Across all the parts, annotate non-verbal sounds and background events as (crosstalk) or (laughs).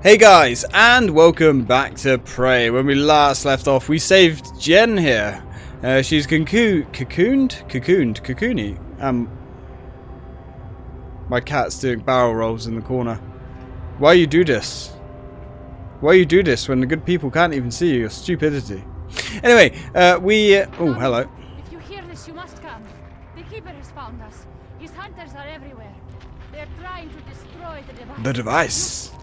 Hey guys, and welcome back to Prey. When we last left off, we saved Jen here. Uh, she's cocooned, cocooned, cocooned, cocoony. Um, my cat's doing barrel rolls in the corner. Why you do this? Why you do this when the good people can't even see you? Your stupidity. Anyway, uh, we. Uh, oh, hello. If you hear this, you must come. The Keeper has found us. His hunters are everywhere. They're trying to destroy the device. The device.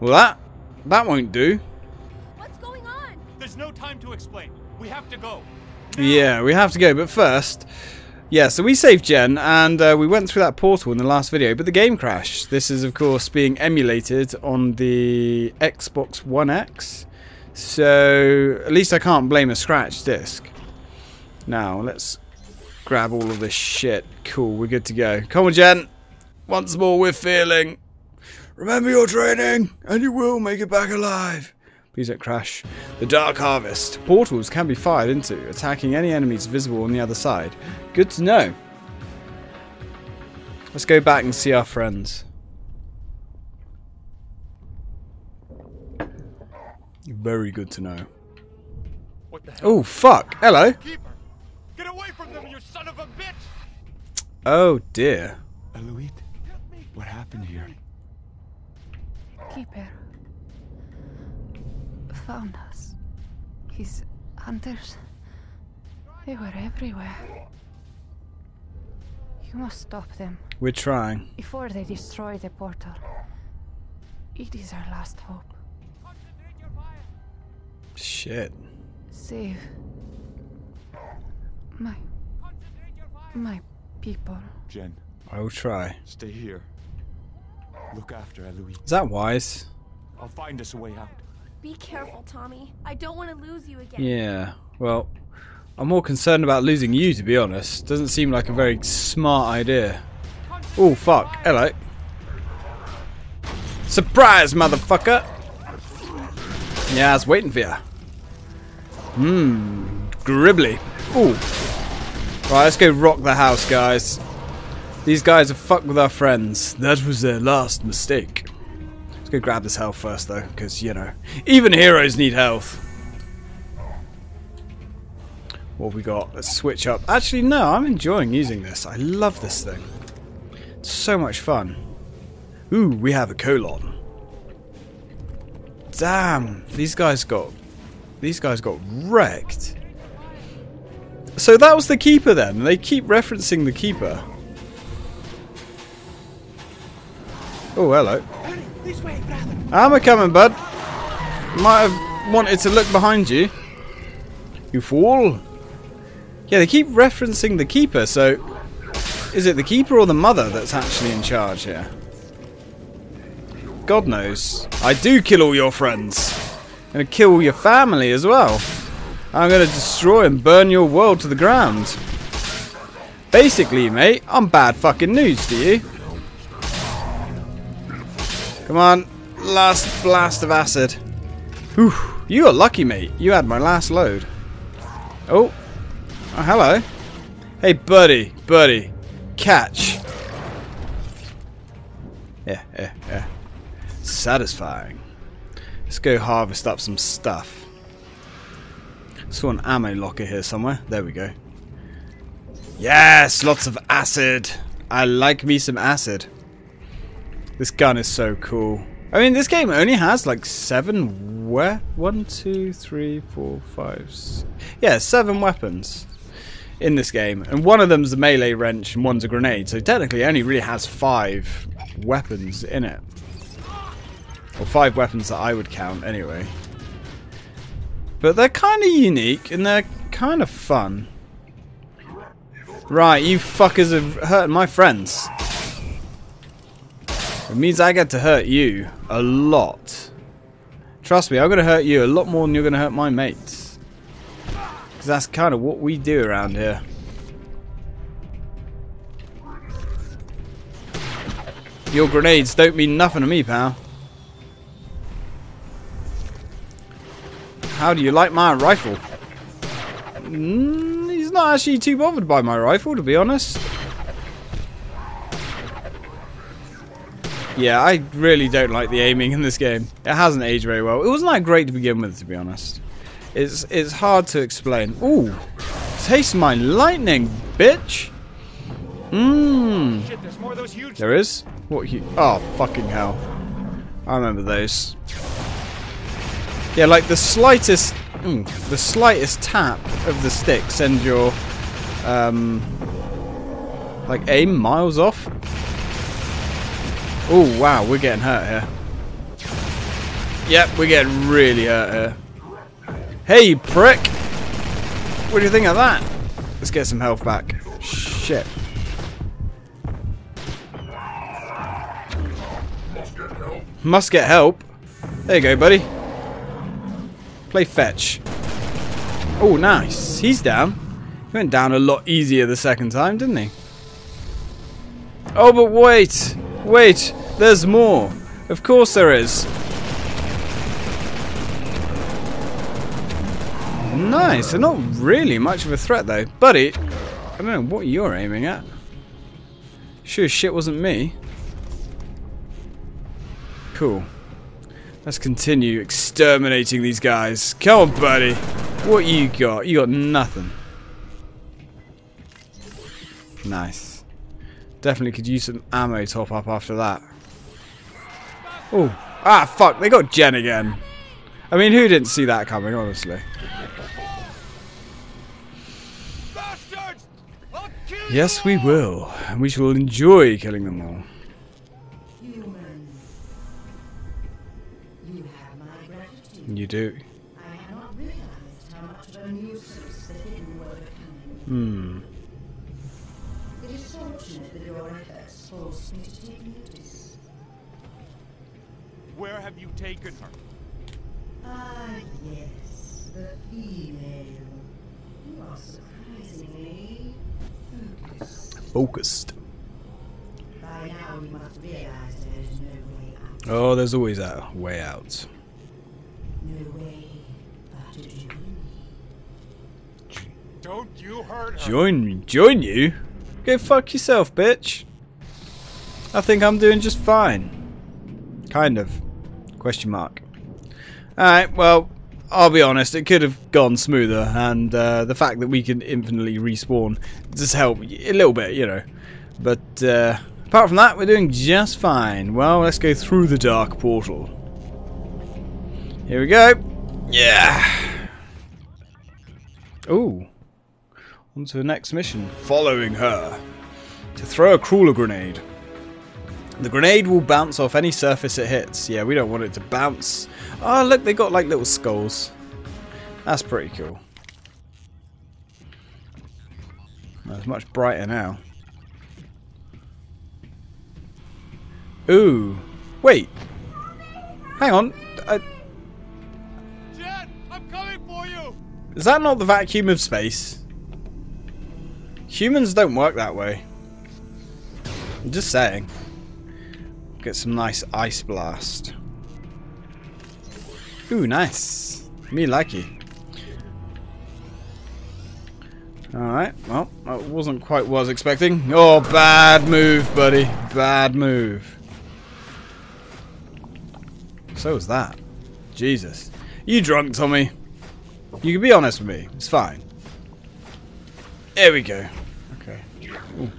Well, that that won't do. What's going on? There's no time to explain. We have to go. Yeah, we have to go, but first, yeah. So we saved Jen, and uh, we went through that portal in the last video, but the game crashed. This is, of course, being emulated on the Xbox One X, so at least I can't blame a scratch disc. Now let's grab all of this shit. Cool, we're good to go. Come on, Jen. Once more, we're feeling. Remember your training, and you will make it back alive. Please don't crash. The Dark Harvest. Portals can be fired into, attacking any enemies visible on the other side. Good to know. Let's go back and see our friends. Very good to know. What the hell? Oh, fuck. Hello. Get away from them, you son of a bitch! Oh, dear. Elhuit, what happened here? Keeper found us. His hunters. They were everywhere. You must stop them We're trying. before they destroy the portal. It is our last hope. Shit. Save my my people. Jen, I will try. stay here. Look after Elhuit. Is that wise? I'll find us a way out. Be careful, Tommy. I don't want to lose you again. Yeah. Well, I'm more concerned about losing you, to be honest. Doesn't seem like a very smart idea. Oh, fuck. Hello. Surprise, motherfucker! Yeah, I was waiting for you. Mmm. Gribbly. Ooh. Right, let's go rock the house, guys. These guys have fucked with our friends. That was their last mistake. Let's go grab this health first, though, because, you know, even heroes need health. What we got? Let's switch up. Actually, no, I'm enjoying using this. I love this thing. It's so much fun. Ooh, we have a colon. Damn, these guys got these guys got wrecked. So that was the keeper then. They keep referencing the keeper. Oh, hello. I'm a coming, bud. Might have wanted to look behind you. You fool. Yeah, they keep referencing the keeper, so is it the keeper or the mother that's actually in charge here? God knows. I do kill all your friends. I'm gonna kill all your family as well. I'm gonna destroy and burn your world to the ground. Basically, mate, I'm bad fucking news to you. Come on, last blast of acid. Whew, you are lucky, mate. You had my last load. Oh, oh hello. Hey, buddy, buddy, catch. Yeah, yeah, yeah. Satisfying. Let's go harvest up some stuff. Saw an ammo locker here somewhere. There we go. Yes, lots of acid. I like me some acid. This gun is so cool. I mean, this game only has like seven we- one, two, three, four, five, s- yeah, seven weapons in this game, and one of them's a melee wrench and one's a grenade. So technically, it only really has five weapons in it, or five weapons that I would count anyway. But they're kind of unique and they're kind of fun. Right, you fuckers have hurt my friends. It means I get to hurt you a lot. Trust me, I'm going to hurt you a lot more than you're going to hurt my mates. Because that's kind of what we do around here. Your grenades don't mean nothing to me, pal. How do you like my rifle? Mm, he's not actually too bothered by my rifle, to be honest. Yeah, I really don't like the aiming in this game. It hasn't aged very well. It wasn't that great to begin with, to be honest. It's it's hard to explain. Ooh, taste my lightning, bitch. Mmm. There is? What hu- Oh, fucking hell. I remember those. Yeah, like the slightest, mm, the slightest tap of the stick sends your, um, like aim miles off. Oh wow, we're getting hurt here. Yep, we're getting really hurt here. Hey, prick! What do you think of that? Let's get some health back. Shit. Must get help. There you go, buddy. Play fetch. Oh, nice. He's down. He went down a lot easier the second time, didn't he? Oh, but wait. Wait. There's more. Of course there is. Nice. They're not really much of a threat, though. Buddy, I don't know what you're aiming at. Sure shit wasn't me. Cool. Let's continue exterminating these guys. Come on, buddy. What you got? You got nothing. Nice. Definitely could use some ammo top up after that. Oh. Ah, fuck. They got Jen again. I mean, who didn't see that coming, honestly? Bastards! I'll kill Yes, we will. And we shall enjoy killing them all. Humans. You have my gratitude. You do. I had not realized how much of a nuisance the hidden were becoming. Hmm. It is fortunate that your efforts forced me to take notice. Where have you taken her? Ah, yes, the female. You are surprisingly focused. Focused. By now you must realize there is no way out. Oh, there's always a way out. No way but to join me. Don't you hurt her. Join me. Join you? Go fuck yourself, bitch. I think I'm doing just fine. Kind of. Question mark. Alright, well, I'll be honest, it could have gone smoother, and uh, the fact that we can infinitely respawn does help a little bit, you know. But uh, apart from that, we're doing just fine. Well, let's go through the dark portal. Here we go. Yeah. Ooh. On to the next mission. Following her. To throw a crawler grenade. The grenade will bounce off any surface it hits. Yeah, we don't want it to bounce. Oh, look, they got like little skulls. That's pretty cool. It's much brighter now. Ooh. Wait. Hang on. Jen, I'm coming for you! is that not the vacuum of space? Humans don't work that way. I'm just saying. Get some nice ice blast. Ooh, nice. Me likey. Alright, well, that wasn't quite what I was expecting. Oh, bad move, buddy. Bad move. So was that. Jesus. You drunk, Tommy? You can be honest with me. It's fine. There we go. Okay. Ooh.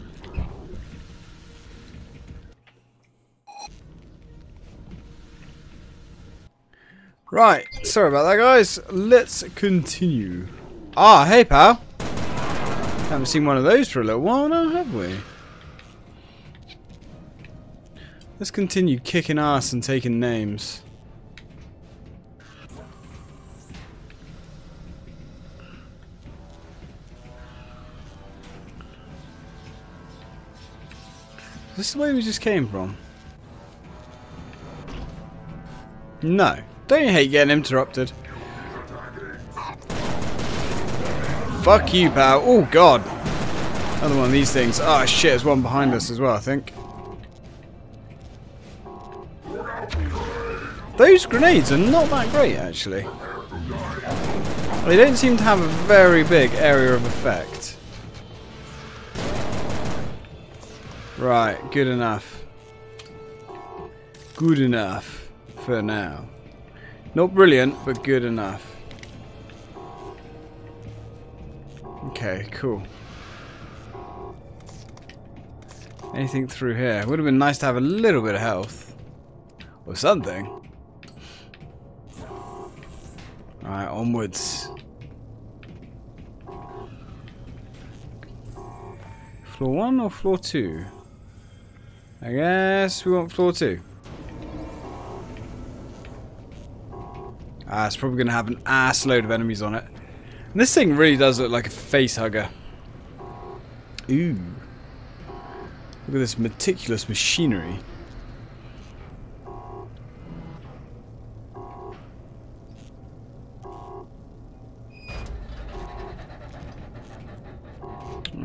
Right, sorry about that, guys. Let's continue. Ah, hey, pal. Haven't seen one of those for a little while now, have we? Let's continue kicking ass and taking names. This is the way we just came from. No. Don't you hate getting interrupted? Fuck you, pal. Oh, God. Another one of these things. Oh, shit. There's one behind us as well, I think. Those grenades are not that great, actually. They don't seem to have a very big area of effect. Right, good enough. good enough for now. Not brilliant, but good enough. Okay, cool. Anything through here? Would have been nice to have a little bit of health. Or something. Alright, onwards. Floor 1 or floor 2? I guess we want floor 2. Ah, it's probably going to have an ass load of enemies on it. And this thing really does look like a face hugger. Ooh. Look at this meticulous machinery.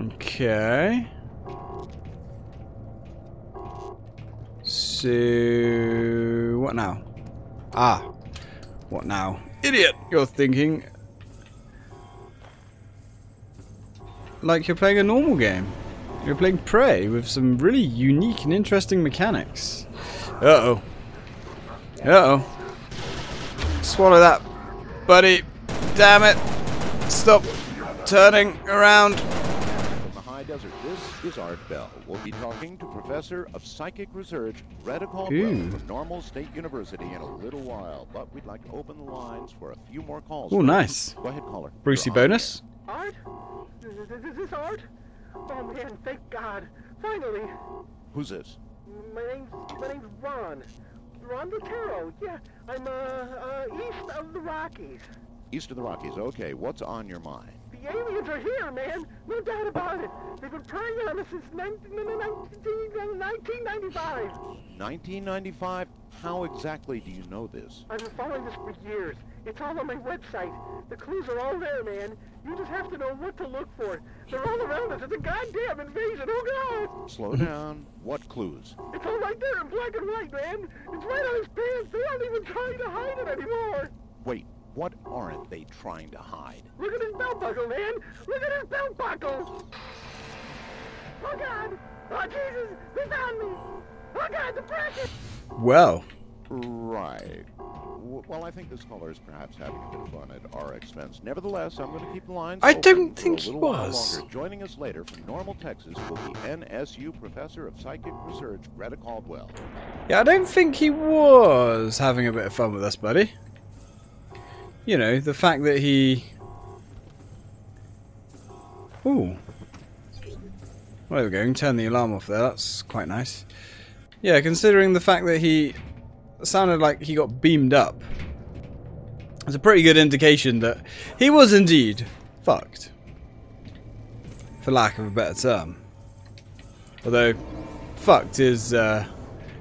Okay. So, what now? Ah, what now? Idiot! You're thinking like you're playing a normal game. You're playing Prey with some really unique and interesting mechanics. Uh-oh. Uh-oh. Swallow that, buddy. Damn it. Stop turning around. From desert, this is Art Bell. We'll be talking to Professor of Psychic Research, Greta Caldwell Ooh. from Normal State University in a little while. But we'd like to open the lines for a few more calls. Oh, nice. Go ahead, caller. Brucey bonus. Art? Is, is, is this Art? Oh man, thank God. Finally. Who's this? My name's my name's Ron. Ron Lotero. Yeah, I'm uh, uh east of the Rockies. East of the Rockies. Okay, what's on your mind? The aliens are here, man. No doubt about it. They've been preying on us since 19, 1995. 1995? How exactly do you know this? I've been following this for years. It's all on my website. The clues are all there, man. You just have to know what to look for. They're all around us. It's a goddamn invasion. Oh, God! Slow down. What clues? It's all right there in black and white, man. It's right on his pants. They aren't even trying to hide it anymore. Wait, what aren't they trying to hide? Look at his belt buckle, man. Look at his belt buckle. Oh, God. Oh, Jesus. They found me. Oh, God, the bracket. Well, Right. Well, I think this caller is perhaps having a bit of fun at our expense. Nevertheless, I'm going to keep the lines I open don't for think a he was. Longer. Joining us later from Normal, Texas, will be NSU Professor of Psychic Research, Greta Caldwell. yeah, I don't think he was having a bit of fun with us, buddy. You know, the fact that he... Ooh. Well, there we go. Turn the alarm off there. That's quite nice. Yeah, considering the fact that he sounded like he got beamed up. It's a pretty good indication that he was indeed fucked. For lack of a better term. Although, fucked is uh,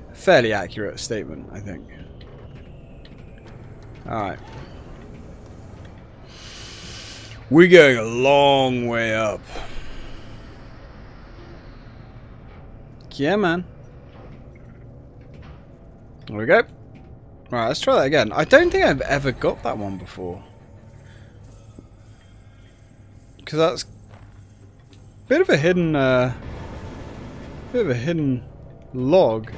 a fairly accurate statement, I think. Alright. We're going a long way up. Yeah, man. There we go. Alright, let's try that again. I don't think I've ever got that one before. Because that's a bit of a hidden, uh, bit of a hidden log.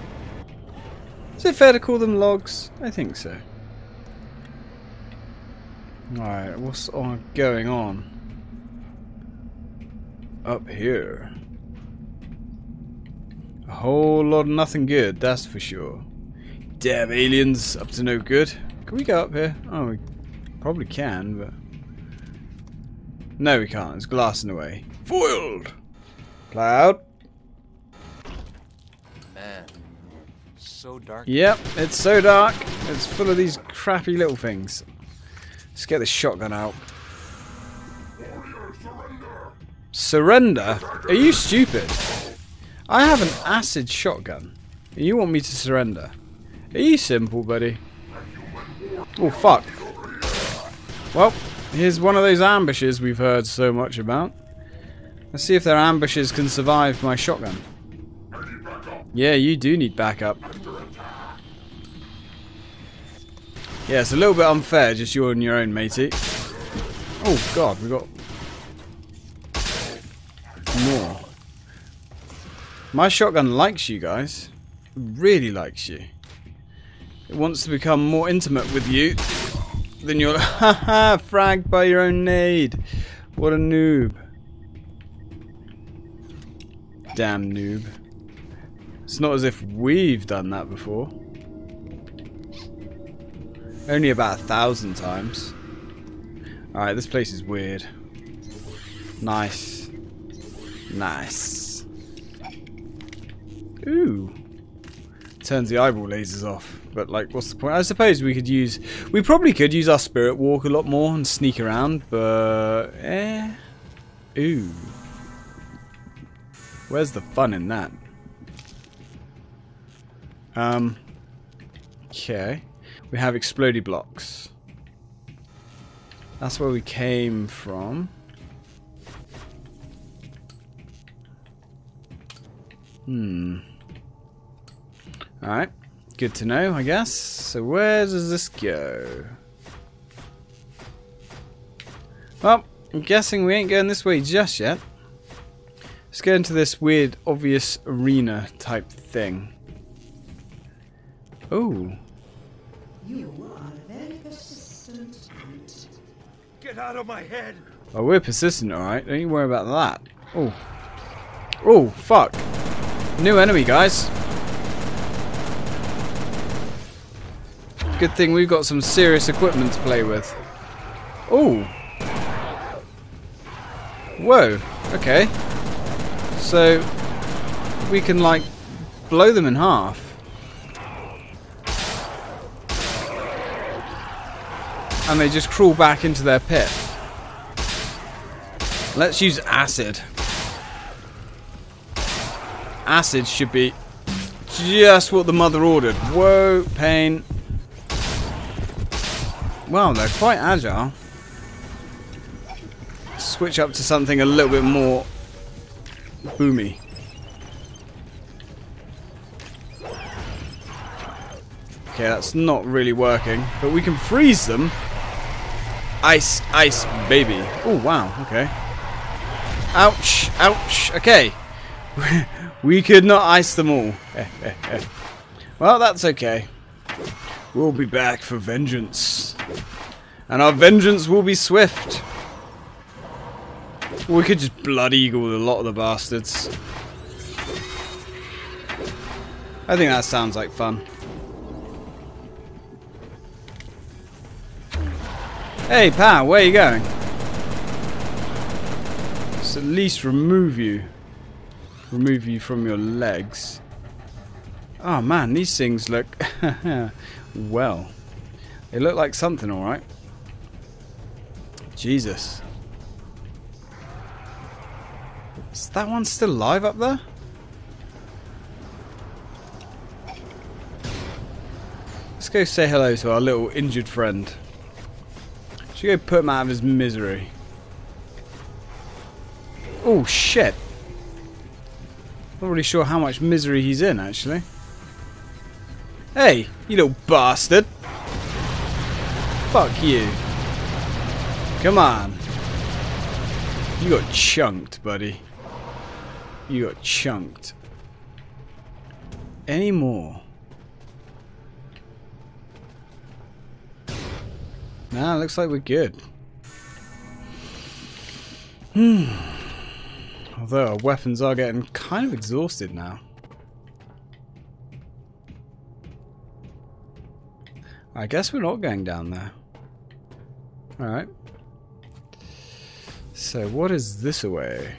Is it fair to call them logs? I think so. Alright, what's on going on? Up here. A whole lot of nothing good, that's for sure. Damn aliens, up to no good. Can we go up here? Oh, we probably can, but... No, we can't. It's glass in the way. Foiled! Cloud. Man, so dark. Yep, it's so dark. It's full of these crappy little things. Let's get this shotgun out. Surrender? Are you stupid? I have an acid shotgun. And you want me to surrender? Are you simple, buddy? Oh, fuck. Well, here's one of those ambushes we've heard so much about. Let's see if their ambushes can survive my shotgun. Yeah, you do need backup. Yeah, it's a little bit unfair, just you on your own, matey. Oh god, we got more. My shotgun likes you guys. Really likes you. it wants to become more intimate with you, then you're (laughs) haha fragged by your own nade. What a noob. Damn noob. It's not as if we've done that before. Only about a thousand times. Alright, this place is weird. Nice. Nice. Ooh. Turns the eyeball lasers off. But, like, what's the point? I suppose we could use... We probably could use our spirit walk a lot more and sneak around, but... Eh. Ooh. Where's the fun in that? Um. Okay. We have explodey blocks. That's where we came from. Hmm. Alright. Good to know, I guess. So where does this go? Well, I'm guessing we ain't going this way just yet. Let's go into this weird, obvious arena type thing. Oh. You are very persistent. Brute. Get out of my head! Oh, we're persistent, alright. Don't you worry about that. Oh. Oh, fuck. New enemy, guys. Good thing we've got some serious equipment to play with. Oh. Whoa. Okay. So, we can, like, blow them in half. And they just crawl back into their pit. Let's use acid. Acid should be just what the mother ordered. Whoa, pain. Wow, they're quite agile. Switch up to something a little bit more boomy. Okay, that's not really working, but we can freeze them. Ice, ice, baby. Oh, wow, okay. Ouch, ouch, okay. (laughs) we could not ice them all. (laughs) well, that's okay. We'll be back for vengeance. And our vengeance will be swift. We could just blood eagle with a lot of the bastards. I think that sounds like fun. Hey, pal, where are you going? Let's at least remove you. Remove you from your legs. Oh man, these things look... (laughs) well. They look like something, alright. Jesus. Is that one still alive up there? Let's go say hello to our little injured friend. Should go put him out of his misery. Oh shit. Not really sure how much misery he's in actually. Hey, you little bastard. Fuck you. Come on. You got chunked, buddy. You got chunked. Any more? Nah, looks like we're good. Hmm. Although our weapons are getting kind of exhausted now. I guess we're not going down there. Alright. So what is this away?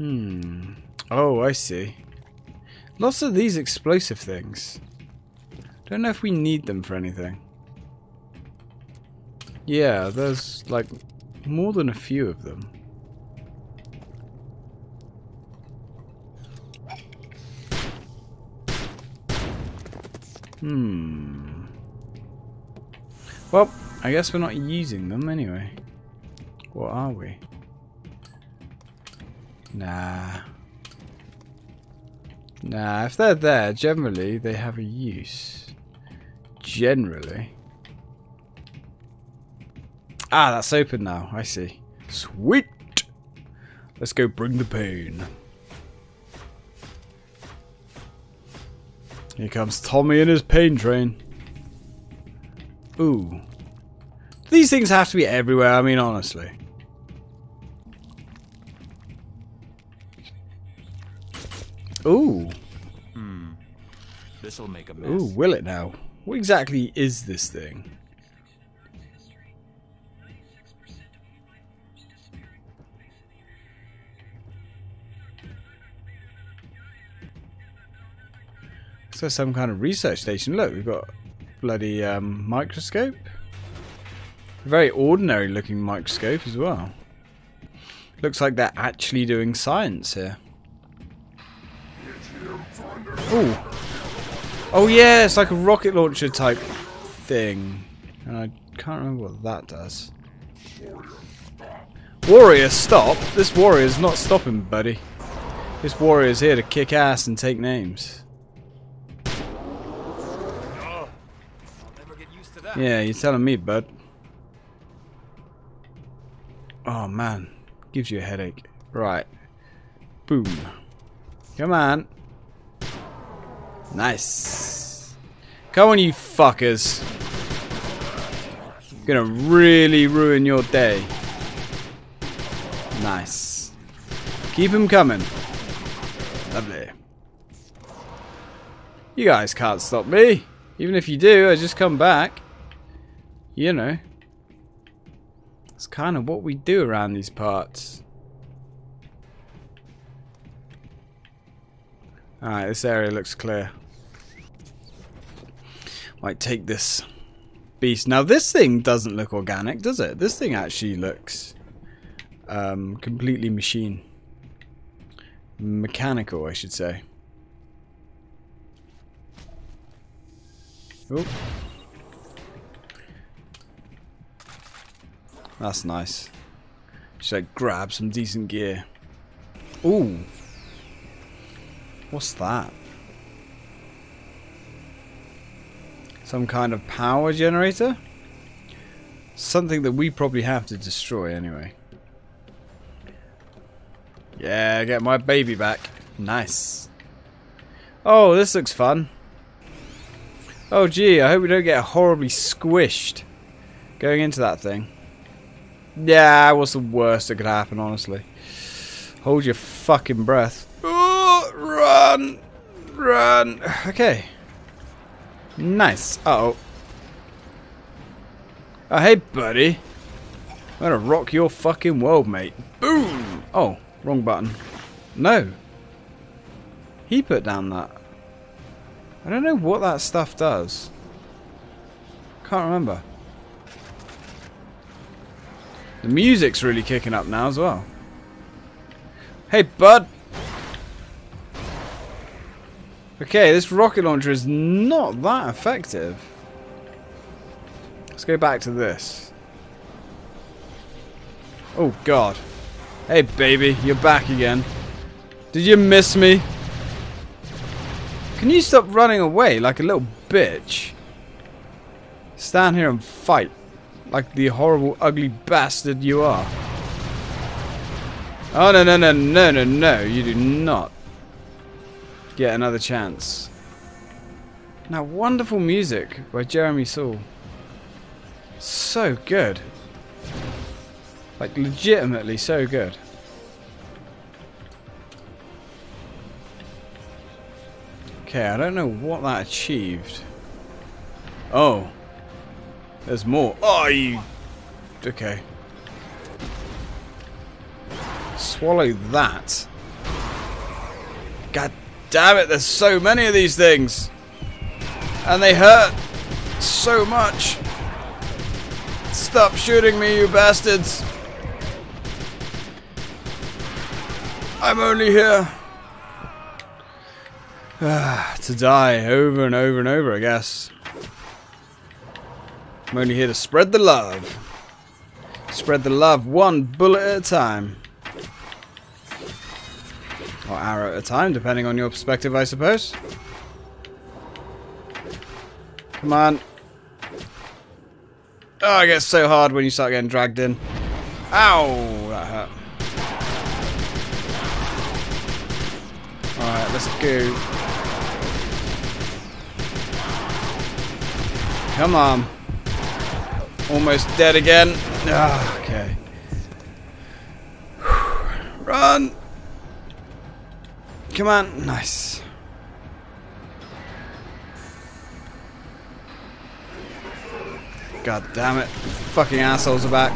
Hmm. Oh, I see. Lots of these explosive things. Don't know if we need them for anything. Yeah, there's like more than a few of them. Hmm. Well, I guess we're not using them anyway. What are we? Nah. Nah, if they're there, generally they have a use. Generally. Ah, that's open now. I see. Sweet. Let's go bring the pain. Here comes Tommy and his pain train. Ooh. These things have to be everywhere, I mean, honestly. Ooh. This'll make a mess. Ooh, will it now? What exactly is this thing? So some kind of research station. Look, we've got bloody um, microscope. Very ordinary looking microscope as well. Looks like they're actually doing science here. Ooh. Oh yeah, it's like a rocket launcher type thing. And I can't remember what that does. Warrior, stop! This warrior's not stopping, buddy. This warrior's here to kick ass and take names. Yeah, you're telling me, bud. Oh man, gives you a headache. Right. Boom. Come on. Nice. Come on, you fuckers. Gonna really ruin your day. Nice. Keep him coming. Lovely. You guys can't stop me. Even if you do, I just come back. You know. It's kind of what we do around these parts. Alright, this area looks clear. Might take this beast. Now this thing doesn't look organic, does it? This thing actually looks um, completely machine. Mechanical, I should say. Oh. That's nice. Should grab some decent gear? Ooh. What's that? Some kind of power generator? Something that we probably have to destroy anyway. Yeah, get my baby back. Nice. Oh, this looks fun. Oh gee, I hope we don't get horribly squished going into that thing. Yeah, what's the worst that could happen, honestly? Hold your fucking breath. Oh, run! Run! Okay. Nice. Uh oh. Oh, hey, buddy. I'm gonna rock your fucking world, mate. Boom! Oh, wrong button. No. He put down that. I don't know what that stuff does. Can't remember. The music's really kicking up now as well. Hey, bud. Okay, this rocket launcher is not that effective. Let's go back to this. Oh, God. Hey, baby. You're back again. Did you miss me? Can you stop running away like a little bitch? Stand here and fight. Like the horrible, ugly bastard you are. Oh, no, no, no, no, no, no. You do not get another chance. Now, wonderful music by Jeremy Soule. So good. Like, legitimately so good. Okay, I don't know what that achieved. Oh. There's more. Oh, you... Okay. Swallow that. Damn it, there's so many of these things. And they hurt so much. Stop shooting me, you bastards. I'm only here ah, to die over and over and over, I guess. I'm only here to spread the love. Spread the love one bullet at a time. Or arrow at a time, depending on your perspective, I suppose. Come on. Oh, it gets so hard when you start getting dragged in. Ow! That hurt. Alright, let's go. Come on. Almost dead again. Ah, okay. Run! Come on. Nice. God damn it. Fucking assholes are back.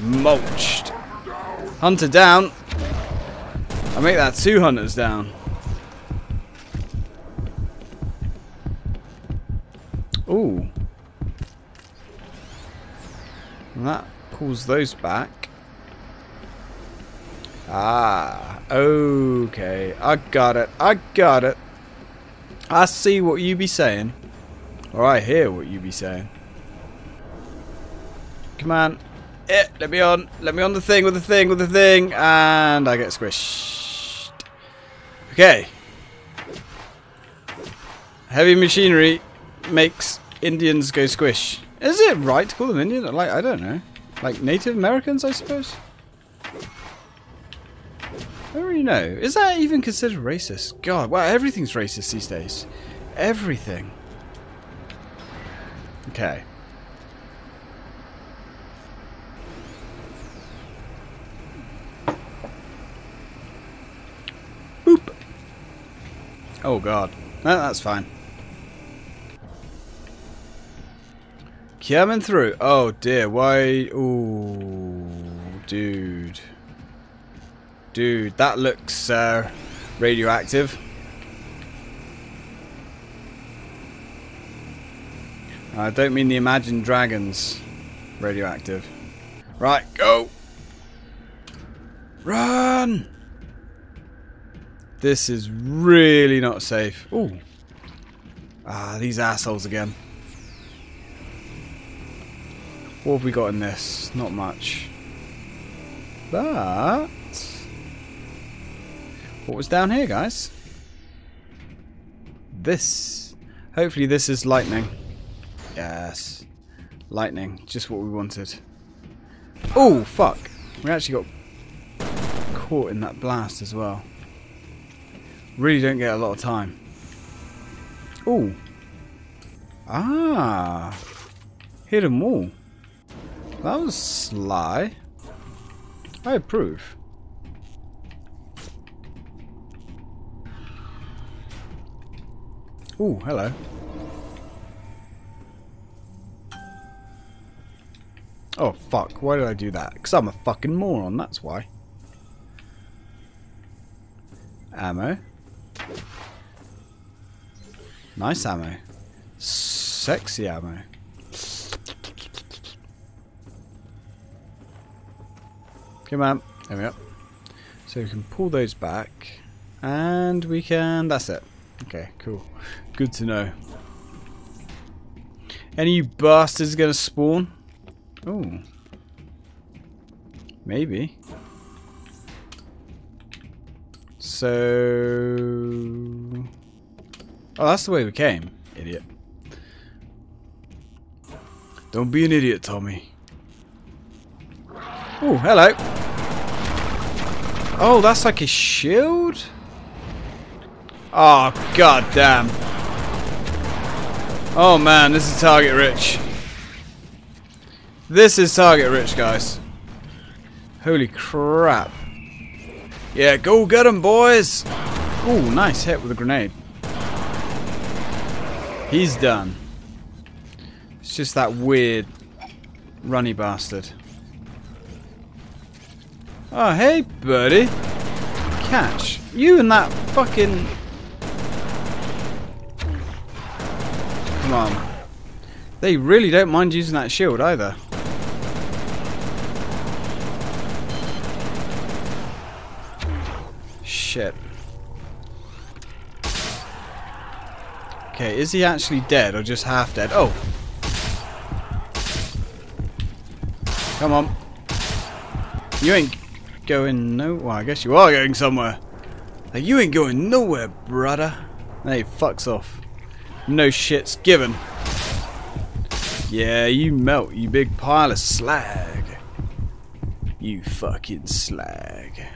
Mulched. Hunter down. I make that two hunters down. Ooh. And that pulls those back. Ah, okay. I got it. I got it. I see what you be saying. Or I hear what you be saying. Come on. Eh, let me on. Let me on the thing with the thing with the thing. And I get squished. Okay. Heavy machinery makes Indians go squish. Is it right to call them Indian? Like, I don't know. Like Native Americans, I suppose? I don't really know. Is that even considered racist? God, wow, everything's racist these days. Everything. Okay. Boop. Oh god. No, that's fine. Coming through. Oh dear, why? Ooh, dude. Dude, that looks uh, radioactive. I don't mean the Imagine Dragons radioactive. Right, go! Run! This is really not safe. Ooh. Ah, these assholes again. What have we got in this? Not much. But... What was down here, guys? This. Hopefully this is lightning. Yes. Lightning. Just what we wanted. Oh, fuck. We actually got caught in that blast as well. Really don't get a lot of time. Oh. Ah. Hit them all. That was sly. I approve. Oh, hello. Oh, fuck. Why did I do that? Because I'm a fucking moron, that's why. Ammo. Nice ammo. Sexy ammo. Come on. There we go. So we can pull those back. And we can... That's it. Okay, cool. Good to know. Any bastards gonna spawn? Oh. Maybe. So... Oh, that's the way we came, idiot. Don't be an idiot, Tommy. Oh, hello. Oh, that's like a shield? Oh, god damn. Oh man, this is target rich. This is target rich, guys. Holy crap. Yeah, go get him, boys! Ooh, nice hit with a grenade. He's done. It's just that weird runny bastard. Oh, hey, buddy. Catch. You and that fucking... Come on. They really don't mind using that shield either. Shit. Okay, is he actually dead or just half dead? Oh! Come on. You ain't going no... Well, I guess you are going somewhere. Like, you ain't going nowhere, brother. Hey, fucks off. No shit's given. Yeah, you melt, you big pile of slag. You fucking slag.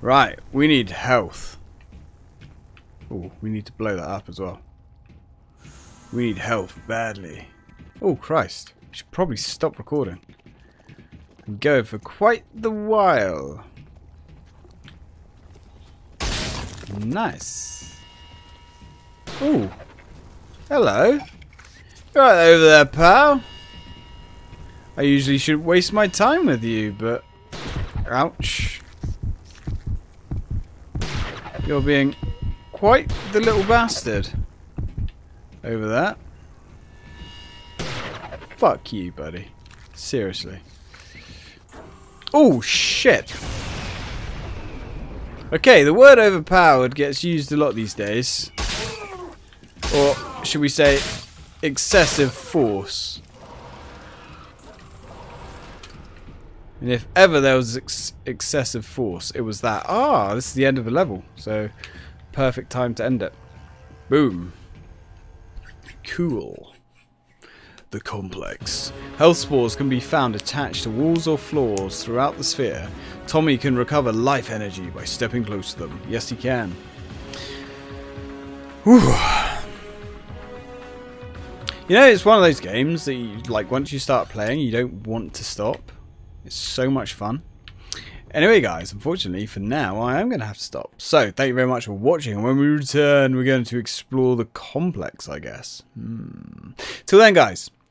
Right, we need health. Oh, we need to blow that up as well. We need health badly. Oh, Christ. We should probably stop recording. And go for quite the while. Nice. Ooh. Hello. Right over there, pal. I usually shouldn't waste my time with you, but... Ouch. You're being quite the little bastard. Over there. Fuck you, buddy. Seriously. Oh, shit. Okay, the word overpowered gets used a lot these days. Or, should we say, excessive force. And if ever there was ex excessive force, it was that. Ah, this is the end of the level. So, perfect time to end it. Boom. Cool. The complex. Health spores can be found attached to walls or floors throughout the sphere. Tommy can recover life energy by stepping close to them. Yes, he can. Whew. You know, it's one of those games that, you, like, once you start playing, you don't want to stop. It's so much fun. Anyway, guys, unfortunately, for now, I am going to have to stop. So, thank you very much for watching. And when we return, we're going to explore the complex, I guess. Hmm. Till then, guys,